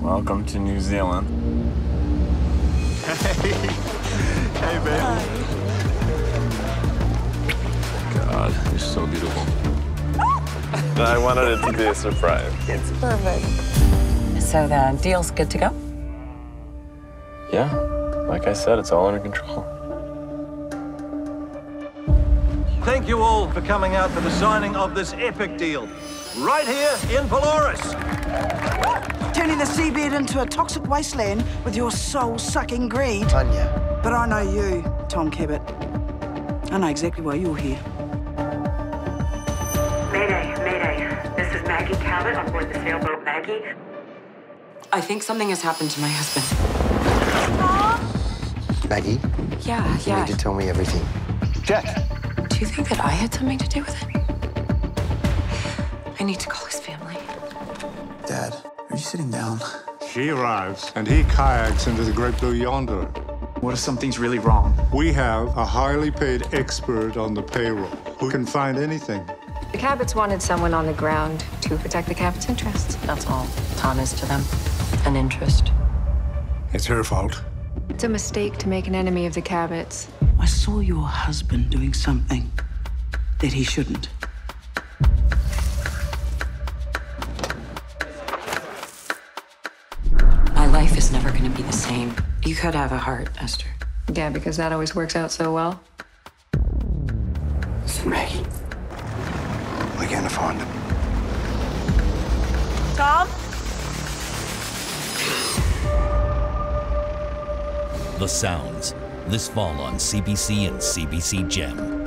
Welcome to New Zealand. Hey, hey, baby. God, you're so beautiful. I wanted it to be a surprise. It's perfect. So the deal's good to go? Yeah, like I said, it's all under control. Thank you all for coming out for the signing of this epic deal. Right here in Pelorus. Turning the seabed into a toxic wasteland with your soul-sucking greed. Tanya. But I know you, Tom Cabbott. I know exactly why you're here. Mayday, Mayday. This is Maggie Cabbott on board the sailboat Maggie. I think something has happened to my husband. Maggie, Yeah, you yeah. need to tell me everything. Jack. Do you think that I had something to do with it? I need to call his family. Dad, are you sitting down? She arrives, and he kayaks into the Great Blue Yonder. What if something's really wrong? We have a highly paid expert on the payroll who can find anything. The Cabbotts wanted someone on the ground to protect the Cabbotts' interests. That's all Tom is to them. An interest. It's her fault. It's a mistake to make an enemy of the Cabbotts. I saw your husband doing something that he shouldn't. Life is never going to be the same. You could have a heart, Esther. Yeah, because that always works out so well. Listen, Maggie. We're going to find him. Tom? The Sounds, this fall on CBC and CBC Gem.